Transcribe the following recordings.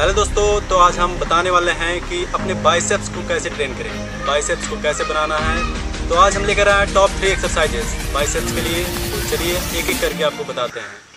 Hello दोस्तों तो आज हम बताने वाले हैं कि अपने बाइसेप्स को कैसे ट्रेन करें। बाइसेप्स को कैसे बनाना है। तो आज हम लेकर आए टॉप थ्री एक्सरसाइजेस बाइसेप्स के लिए। तो चलिए एक एक करके आपको बताते हैं।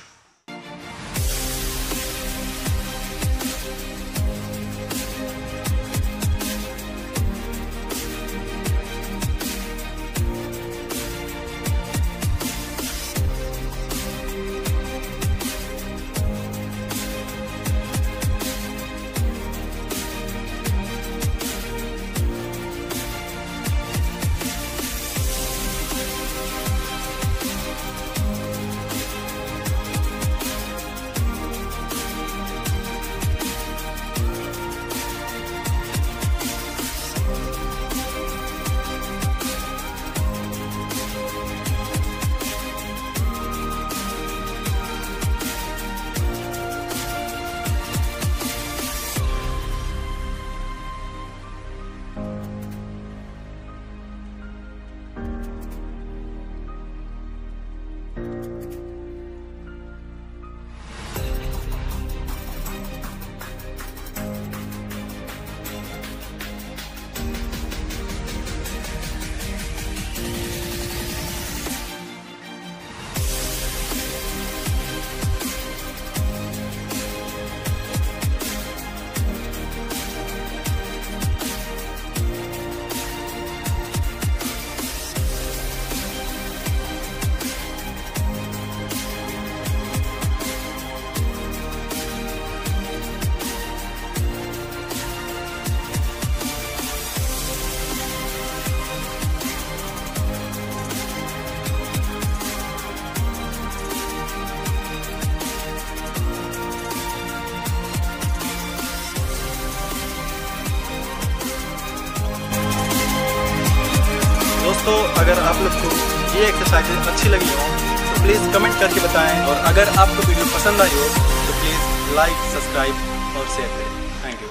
दोस्तों, अगर आप लोग को ये एक्सरसाइजेज अच्छी लगी हो तो प्लीज़ कमेंट करके बताएँ। और अगर आपको वीडियो पसंद आई हो तो प्लीज़ लाइक सब्सक्राइब और शेयर करें। Thank you